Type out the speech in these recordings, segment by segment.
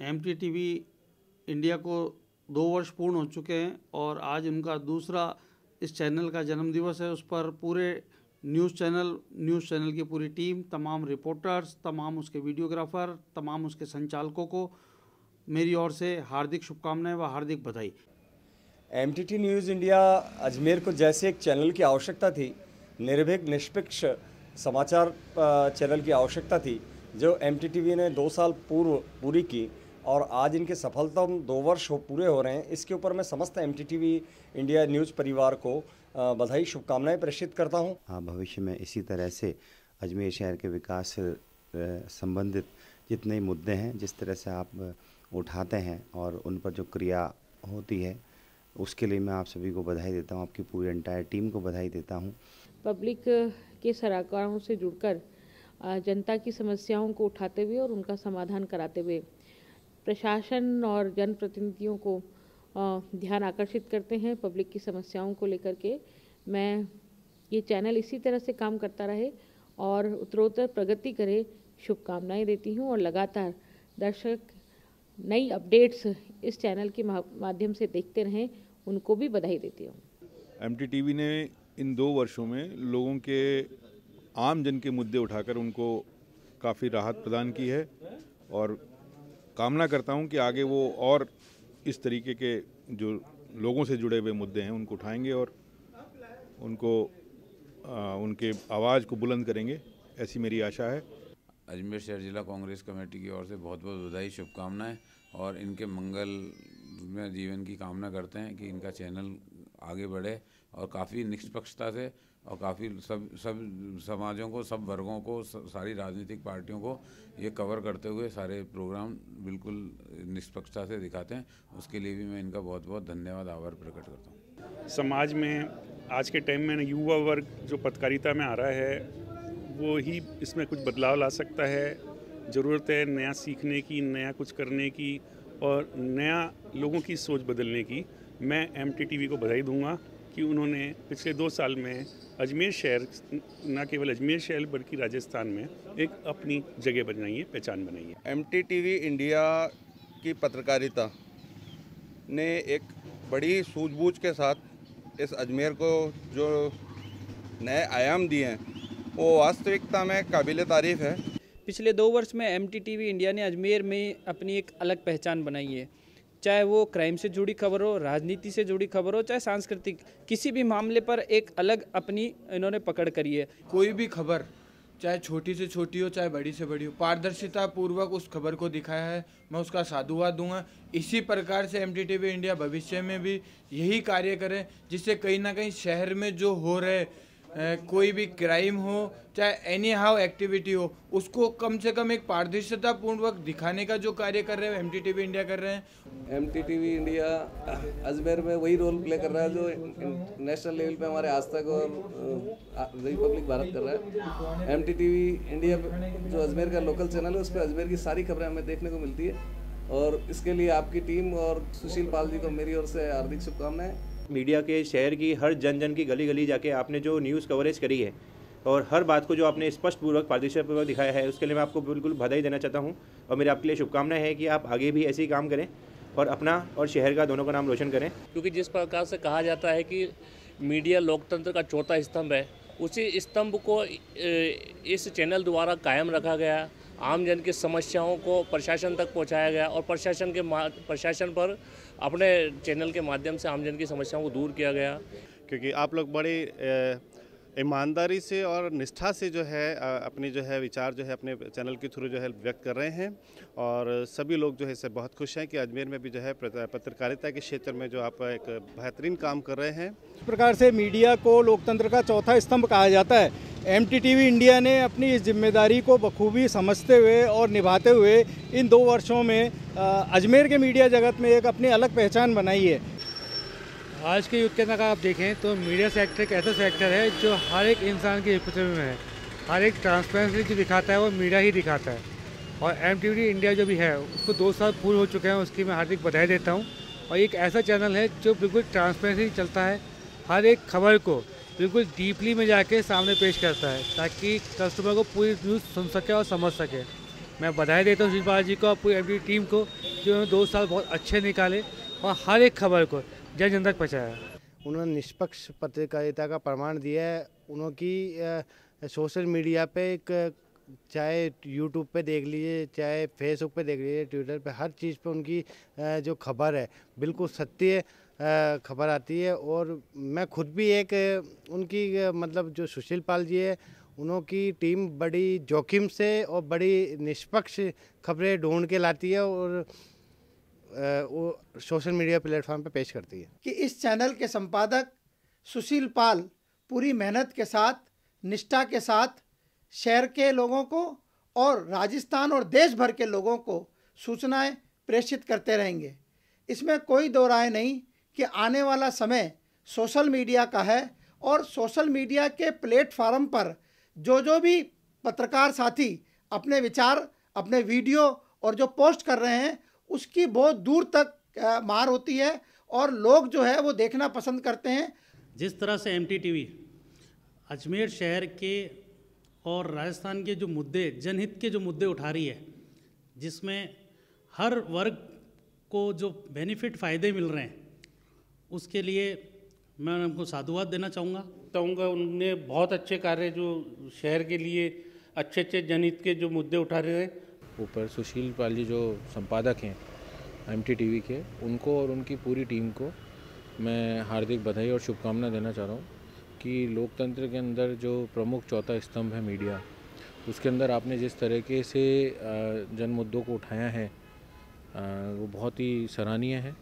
M T India को दो वर्ष पूर्ण हो चुके हैं और आज उनका दूसरा इस चैनल का जन्मदिवस है। उस पर पूरे न्यूज़ चैनल न्यूज़ चैनल की पूरी टीम, तमाम रिपोर्टर्स, तमाम उसके वीडियोग्राफर, तमाम उसके संचालकों को मेरी ओर से हार्दिक शुभकामनाएँ व हार्दिक बधाई। एम न्यूज़ इंडिया अजमेर को जैसे एक चैनल की आवश्यकता थी, निर्भीक, निष्पक्ष समाचार चैनल की आवश्यकता थी, जो एम ने दो साल पूर्व पूरी की और आज इनके सफलतम दो वर्ष हो पूरे हो रहे हैं। इसके ऊपर मैं समस्त एमटीटीवी इंडिया न्यूज़ परिवार को बधाई शुभकामनाएँ प्रेषित करता हूँ। हाँ भविष्य में इसी तरह से अजमेर शहर के विकास संबंधित जितने मुद्दे हैं जिस तरह से आप उठाते हैं और उन पर जो क्रिया होती है उसके लिए मैं आप सभी को बधाई देता हूँ। आपकी पूरी एंटायर टीम को बधाई देता हूँ। पब्लिक के सलाहकारों से जुड़कर जनता की समस्याओं को उठाते हुए और उनका समाधान कराते हुए प्रशासन और जनप्रतिनिधियों को ध्यान आकर्षित करते हैं, पब्लिक की समस्याओं को लेकर के। मैं ये चैनल इसी तरह से काम करता रहे और उत्तरोत्तर प्रगति करे, शुभकामनाएँ देती हूँ और लगातार दर्शक नई अपडेट्स इस चैनल के माध्यम से देखते रहें, उनको भी बधाई देती हूँ। एम टी ने इन दो वर्षों में लोगों के, आम जन के मुद्दे उठाकर उनको काफ़ी राहत प्रदान की है और कामना करता हूँ कि आगे वो और इस तरीके के जो लोगों से जुड़े हुए मुद्दे हैं उनको उठाएँगे और उनको आ, उनके आवाज़ को बुलंद करेंगे ऐसी मेरी आशा है। अजमेर शहर जिला कांग्रेस कमेटी की ओर से बहुत बहुत बधाई शुभकामनाएँ और इनके मंगल में जीवन की कामना करते हैं कि इनका चैनल आगे बढ़े और काफ़ी निष्पक्षता से और काफ़ी सब सब समाजों को, सब वर्गों को सारी राजनीतिक पार्टियों को ये कवर करते हुए सारे प्रोग्राम बिल्कुल निष्पक्षता से दिखाते हैं। उसके लिए भी मैं इनका बहुत बहुत धन्यवाद, आभार प्रकट करता हूँ। समाज में आज के टाइम में युवा वर्ग जो पत्रकारिता में आ रहा है, वो ही इसमें कुछ बदलाव ला सकता है। ज़रूरत है नया सीखने की, नया कुछ करने की और नया लोगों की सोच बदलने की। मैं एमटीटीवी को बधाई दूँगा। कि उन्होंने पिछले दो साल में अजमेर शहर न केवल अजमेर शहर बल्कि राजस्थान में एक अपनी जगह बनाई है पहचान बनाई है। एम इंडिया की पत्रकारिता ने एक बड़ी सूझबूझ के साथ इस अजमेर को जो नए आयाम दिए हैं वो वास्तविकता में काबिल तारीफ़ है। पिछले दो वर्ष में एमटीटीवी इंडिया ने अजमेर में अपनी एक अलग पहचान बनाई है। चाहे वो क्राइम से जुड़ी खबर हो, राजनीति से जुड़ी खबर हो, चाहे सांस्कृतिक, किसी भी मामले पर एक अलग अपनी इन्होंने पकड़ करी है। कोई भी खबर, चाहे छोटी से छोटी हो, चाहे बड़ी से बड़ी हो पारदर्शिता पूर्वक उस खबर को दिखाया है, मैं उसका साधुवाद दूँगा। इसी प्रकार से एमटीटीवी इंडिया भविष्य में भी यही कार्य करें, जिससे कहीं ना कहीं शहर में जो हो रहे कोई भी क्राइम हो, चाहे एनी हाउ एक्टिविटी हो, उसको कम से कम एक पारदर्शिता पूर्वक दिखाने का जो कार्य कर रहे हैं एमटीटीवी इंडिया कर रहे हैं। एमटीटीवी इंडिया अजमेर में वही रोल प्ले कर रहा है जो नेशनल लेवल पे हमारे आज तक और रिपब्लिक भारत कर रहा है। एमटीटीवी इंडिया जो अजमेर का लोकल चैनल है, उस पर अजमेर की सारी खबरें हमें देखने को मिलती है। और इसके लिए आपकी टीम और सुशील पाल जी को मेरी ओर से हार्दिक शुभकामनाएँ। मीडिया के शहर की, हर जन जन की गली गली जाके आपने जो न्यूज़ कवरेज करी है और हर बात को जो आपने स्पष्ट पूर्वक दिखाया है, उसके लिए मैं आपको बिल्कुल बधाई देना चाहता हूँ और मेरे आपके लिए शुभकामनाएँ है कि आप आगे भी ऐसे ही काम करें और अपना और शहर का दोनों का नाम रोशन करें। क्योंकि जिस प्रकार से कहा जाता है कि मीडिया लोकतंत्र का चौथा स्तंभ है, उसी स्तंभ को इस चैनल द्वारा कायम रखा गया आम जन की समस्याओं को प्रशासन तक पहुँचाया गया और प्रशासन के प्रशासन पर अपने चैनल के माध्यम से आमजन की समस्याओं को दूर किया गया। क्योंकि आप लोग बड़े ईमानदारी से और निष्ठा से जो है अपने जो है विचार जो है, अपने चैनल के थ्रू जो है व्यक्त कर रहे हैं। और सभी लोग जो है इससे बहुत खुश हैं कि अजमेर में भी जो है पत्रकारिता के क्षेत्र में जो आप एक बेहतरीन काम कर रहे हैं। इस प्रकार से मीडिया को लोकतंत्र का चौथा स्तंभ कहा जाता है। एमटीटीवी इंडिया ने अपनी इस ज़िम्मेदारी को बखूबी समझते हुए और निभाते हुए इन दो वर्षों में अजमेर के मीडिया जगत में एक अपनी अलग पहचान बनाई है। आज के युग के अंदर आप देखें तो मीडिया सेक्टर एक ऐसा सेक्टर है जो हर एक इंसान की हिफत में है। हर एक ट्रांसपेरेंसी जो दिखाता है, वो मीडिया ही दिखाता है। और एम इंडिया जो भी है, उसको दो साल पूरे हो चुके हैं, उसकी मैं हार्दिक बधाई देता हूँ। और एक ऐसा चैनल है जो बिल्कुल ट्रांसपेरेंसी चलता है, हर एक खबर को बिल्कुल डीपली में जाके सामने पेश करता है, ताकि कस्टमर को पूरी न्यूज़ सुन सके और समझ सके। मैं बधाई देता हूँ शिल्पा जी को और पूरी एम टीम को जो दो साल बहुत अच्छे निकाले और हर एक खबर को जन जनता पहुँचाया उन्होंने निष्पक्ष पत्रकारिता का प्रमाण दिया है। उनकी सोशल मीडिया पे एक, चाहे यूट्यूब पे देख लीजिए, चाहे फेसबुक पे देख लीजिए ट्विटर पे, हर चीज़ पे उनकी जो खबर है, बिल्कुल सत्य खबर आती है। और मैं खुद भी एक, उनकी मतलब जो सुशील पाल जी है उनकी टीम बड़ी जोखिम से और बड़ी निष्पक्ष खबरें ढूंढ के लाती है। और वो सोशल मीडिया प्लेटफॉर्म पे पेश करती है। कि इस चैनल के संपादक सुशील पाल पूरी मेहनत के साथ, निष्ठा के साथ, शहर के लोगों को और राजस्थान और देश भर के लोगों को सूचनाएँ प्रेषित करते रहेंगे। इसमें कोई दो राय नहीं कि आने वाला समय सोशल मीडिया का है और सोशल मीडिया के प्लेटफार्म पर जो जो भी पत्रकार साथी अपने विचार, अपने वीडियो और जो पोस्ट कर रहे हैं उसकी बहुत दूर तक मार होती है और लोग जो है वो देखना पसंद करते हैं। जिस तरह से एम अजमेर शहर के और राजस्थान के जो मुद्दे जनहित के जो मुद्दे उठा रही है जिसमें हर वर्ग को जो बेनिफिट फ़ायदे मिल रहे हैं उसके लिए मैं उनको साधुवाद देना चाहूँगा। चाहूँगा उनने बहुत अच्छे कार्य जो शहर के लिए अच्छे अच्छे जनहित के जो मुद्दे उठा रहे हैं ऊपर सुशील पाल जी जो संपादक हैं एम टी के, उनको और उनकी पूरी टीम को मैं हार्दिक बधाई और शुभकामना देना चाह रहा हूँ कि लोकतंत्र के अंदर जो प्रमुख चौथा स्तंभ है मीडिया, उसके अंदर आपने जिस तरीके से जन मुद्दों को उठाया है वो बहुत ही सराहनीय है।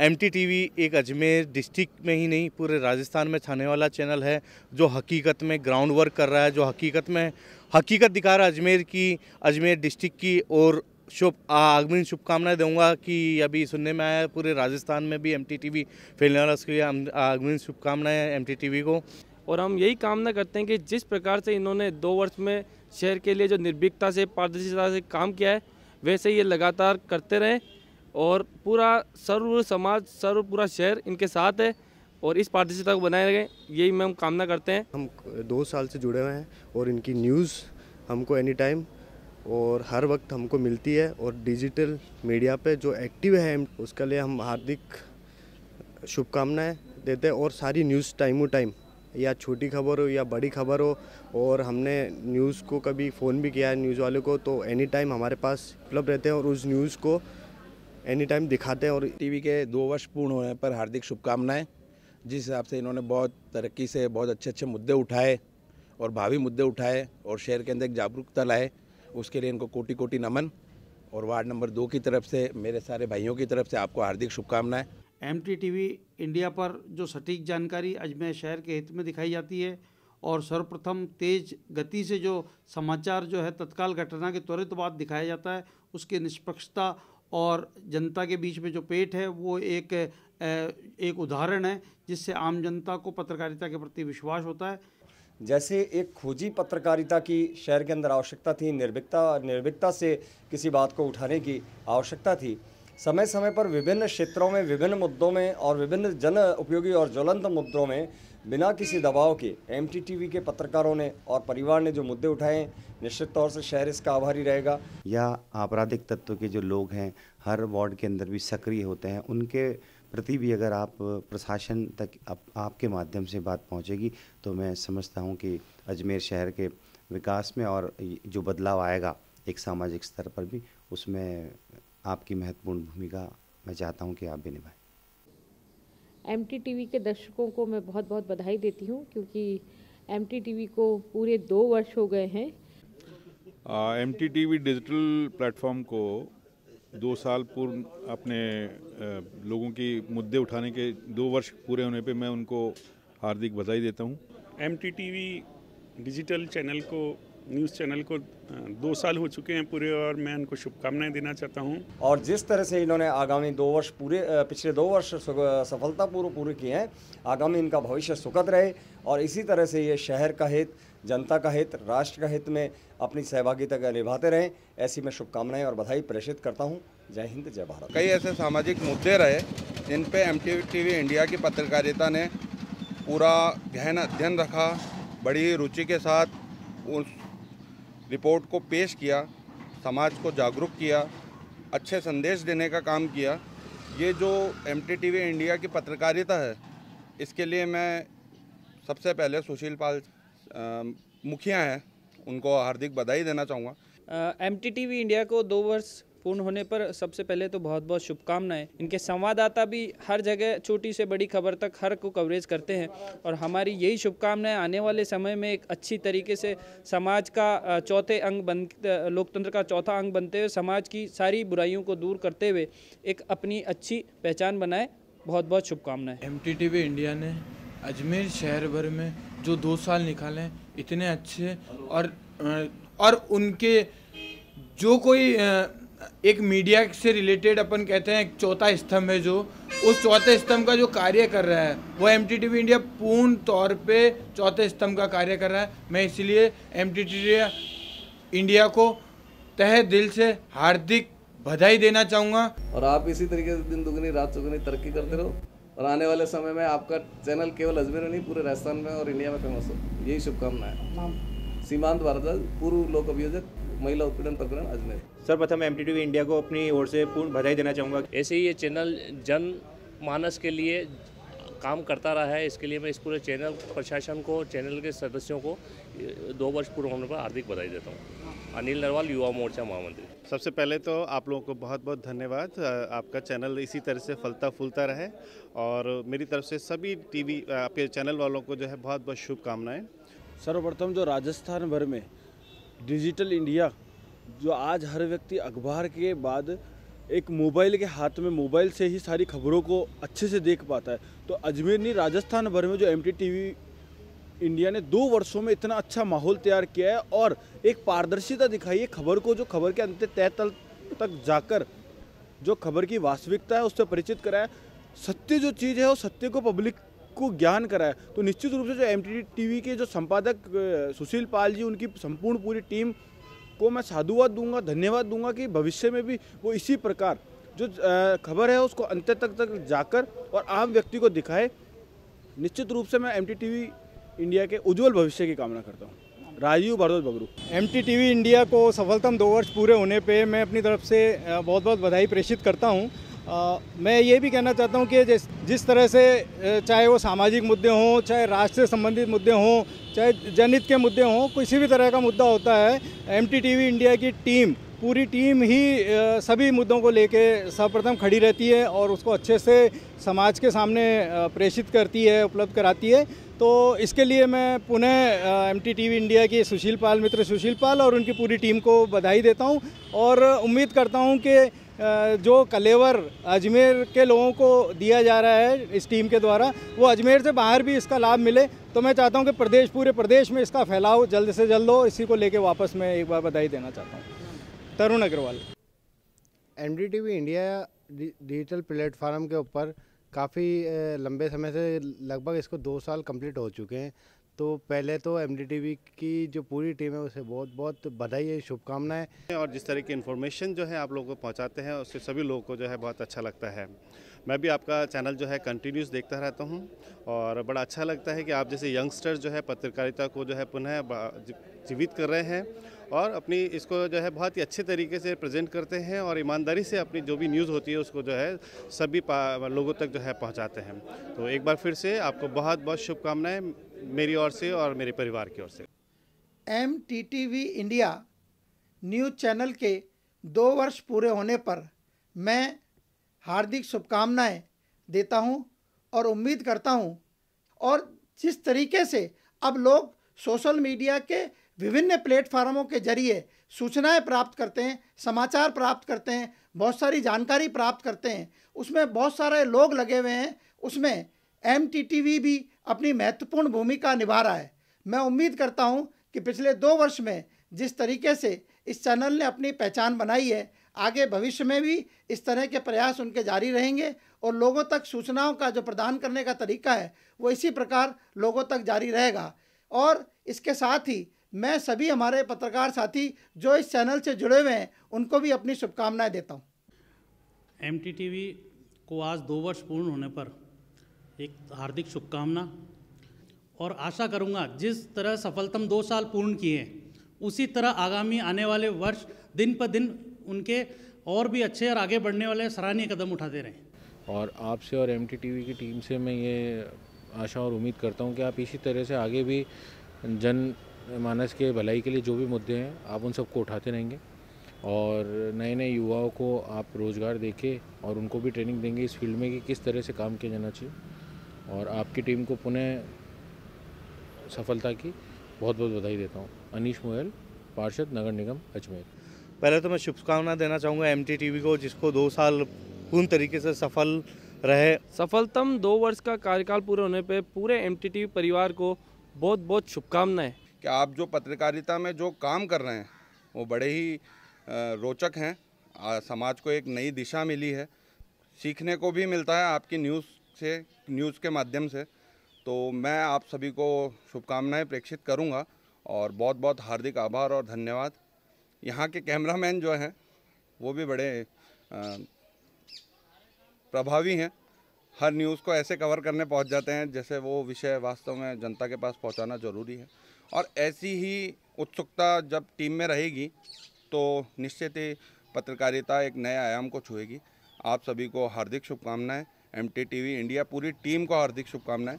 एम टी एक अजमेर डिस्ट्रिक्ट में ही नहीं, पूरे राजस्थान में छाने वाला चैनल है, जो हकीकत में ग्राउंड वर्क कर रहा है, जो हकीकत में, हकीकत दिखा रहा है अजमेर की, अजमेर डिस्ट्रिक्ट की, और शुभ आगमन शुभकामनाएँ दूँगा कि अभी सुनने में आया पूरे राजस्थान में भी एम टी टी वी फैलने वाला, उसके लिए आगमन शुभकामनाएँ एम टी टी वी को। और हम यही कामना करते हैं कि जिस प्रकार से इन्होंने दो वर्ष में शहर के लिए जो निर्भीकता से, पारदर्शिता से काम किया है, वैसे ये लगातार करते रहें। और पूरा सर्व समाज, सर्व पूरा शहर इनके साथ है और इस पारदर्शिता को बनाए रखें, यही मैं हम कामना करते हैं। हम दो साल से जुड़े हुए हैं और इनकी न्यूज़ हमको एनी टाइम और हर वक्त हमको मिलती है और डिजिटल मीडिया पे जो एक्टिव है, उसके लिए हम हार्दिक शुभकामनाएँ देते हैं और सारी न्यूज़ टाइम टू टाइम या छोटी खबर हो या बड़ी खबर हो, और हमने न्यूज़ को कभी फ़ोन भी किया है, न्यूज़ वाले को तो एनी टाइम हमारे पास उपलब्ध रहते हैं और उस न्यूज़ को एनी टाइम दिखाते हैं और टीवी के दो वर्ष पूर्ण होने पर हार्दिक शुभकामनाएँ। जिस हिसाब से इन्होंने बहुत तरक्की से, बहुत अच्छे अच्छे मुद्दे उठाए और भावी मुद्दे उठाए और शहर के अंदर एक जागरूकता लाए, उसके लिए इनको कोटि कोटि नमन और वार्ड नंबर दो की तरफ़ से, मेरे सारे भाइयों की तरफ़ से आपको हार्दिक शुभकामनाएँ। एम टी इंडिया पर जो सटीक जानकारी अजमेर शहर के हित में दिखाई जाती है और सर्वप्रथम तेज गति से जो समाचार जो है, तत्काल घटना के त्वरित बाद दिखाया जाता है, उसकी निष्पक्षता और जनता के बीच में जो पेट है, वो एक एक उदाहरण है, जिससे आम जनता को पत्रकारिता के प्रति विश्वास होता है। जैसे एक खोजी पत्रकारिता की शहर के अंदर आवश्यकता थी, निर्भीकता, निर्भिकता से किसी बात को उठाने की आवश्यकता थी। समय समय पर विभिन्न क्षेत्रों में, विभिन्न मुद्दों में और विभिन्न जन उपयोगी और ज्वलंत मुद्दों में बिना किसी दबाव के एमटीटीवी के पत्रकारों ने और परिवार ने जो मुद्दे उठाए निश्चित तौर से शहर इसका आभारी रहेगा। या आपराधिक तत्व के जो लोग हैं हर वार्ड के अंदर भी सक्रिय होते हैं उनके प्रति भी अगर आप प्रशासन तक आप, आपके माध्यम से बात पहुंचेगी तो मैं समझता हूँ कि अजमेर शहर के विकास में और जो बदलाव आएगा एक सामाजिक स्तर पर भी उसमें आपकी महत्वपूर्ण भूमिका मैं चाहता हूँ कि आप भी निभाएँ। एम टी के दर्शकों को मैं बहुत बहुत बधाई देती हूँ क्योंकि एम टी को पूरे दो वर्ष हो गए हैं। एम टी डिजिटल प्लेटफॉर्म को दो साल पूर्व अपने लोगों की मुद्दे उठाने के दो वर्ष पूरे होने पे मैं उनको हार्दिक बधाई देता हूँ। एम डिजिटल चैनल को न्यूज़ चैनल को दो साल हो चुके हैं पूरे और मैं उनको शुभकामनाएँ देना चाहता हूँ। और जिस तरह से इन्होंने आगामी दो वर्ष पूरे पिछले दो वर्ष सफलतापूर्वक पूरे किए हैं आगामी इनका भविष्य सुखद रहे और इसी तरह से ये शहर का हित जनता का हित राष्ट्र का हित में अपनी सहभागिता का निभाते रहें ऐसी मैं शुभकामनाएँ और बधाई प्रेषित करता हूँ। जय हिंद जय भारत। कई ऐसे सामाजिक मुद्दे रहे जिन पे एम इंडिया की पत्रकारिता ने पूरा गहन अध्ययन रखा बड़ी रुचि के साथ उस रिपोर्ट को पेश किया, समाज को जागरूक किया, अच्छे संदेश देने का काम किया। ये जो एम टी इंडिया की पत्रकारिता है, इसके लिए मैं सबसे पहले सुशील पाल मुखिया हैं, उनको हार्दिक बधाई देना चाहूँगा। एम टी इंडिया को दो वर्ष पूर्ण होने पर सबसे पहले तो बहुत बहुत शुभकामनाएँ। इनके संवाददाता भी हर जगह छोटी से बड़ी खबर तक हर को कवरेज करते हैं और हमारी यही शुभकामनाएँ आने वाले समय में एक अच्छी तरीके से समाज का चौथे अंग बन लोकतंत्र का चौथा अंग बनते हुए समाज की सारी बुराइयों को दूर करते हुए एक अपनी अच्छी पहचान बनाए। बहुत बहुत शुभकामनाएँ। एम टी इंडिया ने अजमेर शहर भर में जो दो साल निकाले इतने अच्छे और और उनके जो कोई एक मीडिया से रिलेटेड अपन कहते हैं एक चौथा स्तंभ है जो उस चौथे स्तंभ का जो कार्य कर रहा है वो एमटीटीवी इंडिया पूर्ण तौर पे चौथे स्तंभ का कार्य कर रहा है। मैं इसलिए एम इंडिया को तहे दिल से हार्दिक बधाई देना चाहूँगा। और आप इसी तरीके से दिन दुगनी रात चौगुनी तरक्की करते रहो। और आने वाले समय में आपका चैनल केवल अजमेर में नहीं पूरे राजस्थान में और इंडिया में फ़ेमस हो। यही शुभकामनाएँ। सीमांत भारद्वाज पूर्व लोक अभियोजक महिला उत्पीड़न प्रकरण अजमेर। सर्वप्रथम एम टी इंडिया को अपनी ओर से पूर्ण बधाई देना चाहूँगा। ऐसे ही ये चैनल जन मानस के लिए काम करता रहा है। इसके लिए मैं इस पूरे चैनल प्रशासन को चैनल के सदस्यों को दो वर्ष पूर्ण होने पर हार्दिक बधाई देता हूँ। अनिल नरवाल युवा मोर्चा महामंत्री। सबसे पहले तो आप लोगों को बहुत बहुत धन्यवाद। आपका चैनल इसी तरह से फलता फूलता रहे और मेरी तरफ़ से सभी टीवी आपके चैनल वालों को जो है बहुत बहुत शुभकामनाएँ। सर्वप्रथम जो राजस्थान भर में डिजिटल इंडिया जो आज हर व्यक्ति अखबार के बाद एक मोबाइल के हाथ में मोबाइल से ही सारी खबरों को अच्छे से देख पाता है। तो अजमेर नहीं, राजस्थान भर में जो एम इंडिया ने दो वर्षों में इतना अच्छा माहौल तैयार किया है और एक पारदर्शिता दिखाई है खबर को जो खबर के अंत तय तल तक जाकर, जो खबर की वास्तविकता है उससे परिचित कराया। सत्य जो चीज़ है वो सत्य को पब्लिक को ज्ञान कराया। तो निश्चित रूप से जो एम टीवी के जो संपादक सुशील पाल जी, उनकी संपूर्ण पूरी टीम को मैं साधुवाद दूँगा, धन्यवाद दूँगा कि भविष्य में भी वो इसी प्रकार जो खबर है उसको अंत तक तक जाकर और आम व्यक्ति को दिखाए। निश्चित रूप से मैं एमटीटीवी इंडिया के उज्जवल भविष्य की कामना करता हूँ। राजीव भारद्वाज बबरू। एम इंडिया को सफलतम दो वर्ष पूरे होने पे मैं अपनी तरफ़ से बहुत बहुत बधाई प्रेषित करता हूँ। मैं ये भी कहना चाहता हूँ कि जिस जिस तरह से चाहे वो सामाजिक मुद्दे हों, चाहे राष्ट्र से संबंधित मुद्दे हों, चाहे जनहित के मुद्दे हों, किसी भी तरह का मुद्दा होता है एमटीटीवी इंडिया की टीम, पूरी टीम ही सभी मुद्दों को लेके सर्वप्रथम खड़ी रहती है और उसको अच्छे से समाज के सामने प्रेषित करती है, उपलब्ध कराती है। तो इसके लिए मैं पुनः एम इंडिया की सुशील पाल मित्र सुशील पाल और उनकी पूरी टीम को बधाई देता हूँ और उम्मीद करता हूँ कि जो कलेवर अजमेर के लोगों को दिया जा रहा है इस टीम के द्वारा, वो अजमेर से बाहर भी इसका लाभ मिले। तो मैं चाहता हूँ कि प्रदेश, पूरे प्रदेश में इसका फैलाव जल्द से जल्द हो। इसी को लेके वापस मैं एक बार बधाई देना चाहता हूँ। Tarun Agarwal. M India digital platform के ऊपर काफ़ी लंबे समय से लगभग इसको दो साल कंप्लीट हो चुके हैं। तो पहले तो एमडीटीवी की जो पूरी टीम है, उसे बहुत बहुत बधाई है, शुभकामनाएँ। और जिस तरह की इन्फॉर्मेशन जो है आप लोगों को पहुंचाते हैं, उससे सभी लोगों को जो है बहुत अच्छा लगता है। मैं भी आपका चैनल जो है कंटिन्यूस देखता रहता हूँ, और बड़ा अच्छा लगता है कि आप जैसे यंगस्टर जो है पत्रकारिता को जो है पुनः जीवित कर रहे हैं, और अपनी इसको जो है बहुत ही अच्छे तरीके से प्रेजेंट करते हैं, और ईमानदारी से अपनी जो भी न्यूज़ होती है, उसको जो है सभी लोगों तक जो है पहुँचाते हैं। तो एक बार फिर से आपको बहुत बहुत शुभकामनाएँ। मेरी ओर से और मेरे परिवार की ओर से। M T T V India news channel के दो वर्ष पूरे होने पर मैं हार्दिक शुभकामनाएँ देता हूँ और उम्मीद करता हूँ और जिस तरीके से अब लोग सोशल मीडिया के विभिन्न प्लेटफार्मों के ज़रिए सूचनाएँ प्राप्त करते हैं, समाचार प्राप्त करते हैं, बहुत सारी जानकारी प्राप्त करते हैं, उसमें बहुत सारे लोग लगे हुए हैं, उसमें एमटीटीवी भी अपनी महत्वपूर्ण भूमिका निभा रहा है। मैं उम्मीद करता हूँ कि पिछले दो वर्ष में जिस तरीके से इस चैनल ने अपनी पहचान बनाई है, आगे भविष्य में भी इस तरह के प्रयास उनके जारी रहेंगे और लोगों तक सूचनाओं का जो प्रदान करने का तरीका है, वो इसी प्रकार लोगों तक जारी रहेगा। और इसके साथ ही मैं सभी हमारे पत्रकार साथी जो इस चैनल से जुड़े हुए हैं, उनको भी अपनी शुभकामनाएँ देता हूँ। एम को आज दो वर्ष पूर्ण होने पर एक हार्दिक शुभकामना और आशा करूँगा जिस तरह सफलतम दो साल पूर्ण किए हैं, उसी तरह आगामी आने वाले वर्ष दिन पर दिन उनके और भी अच्छे और आगे बढ़ने वाले सराहनीय कदम उठाते रहें। और आपसे और एम की टीम से मैं ये आशा और उम्मीद करता हूँ कि आप इसी तरह से आगे भी जन मानस के भलाई के लिए जो भी मुद्दे हैं, आप उन सबको उठाते रहेंगे। और नए नए युवाओं को आप रोज़गार देके और उनको भी ट्रेनिंग देंगे इस फ़ील्ड में कि किस तरह से काम किया जाना चाहिए। और आपकी टीम को पुनः सफलता की बहुत बहुत बधाई देता हूँ। अनिश मोयल पार्षद नगर निगम अजमेर। पहले तो मैं शुभकामना देना चाहूँगा एम टी को जिसको दो साल पूर्ण तरीके से सफल रहे। सफलतम दो वर्ष का कार्यकाल पूरे होने पे पूरे एमटीटीवी परिवार को बहुत बहुत शुभकामनाएँ। कि आप जो पत्रकारिता में जो काम कर रहे हैं वो बड़े ही रोचक हैं। समाज को एक नई दिशा मिली है। सीखने को भी मिलता है आपकी न्यूज़ से न्यूज़ के माध्यम से। तो मैं आप सभी को शुभकामनाएँ प्रेक्षित करूँगा और बहुत बहुत हार्दिक आभार और धन्यवाद। यहाँ के कैमरामैन जो हैं, वो भी बड़े प्रभावी हैं। हर न्यूज़ को ऐसे कवर करने पहुँच जाते हैं, जैसे वो विषय वास्तव में जनता के पास पहुँचाना ज़रूरी है। और ऐसी ही उत्सुकता जब टीम में रहेगी तो निश्चित ही पत्रकारिता एक नए आयाम को छुएगी। आप सभी को हार्दिक शुभकामनाएँ एम इंडिया पूरी टीम को हार्दिक शुभकामनाएँ।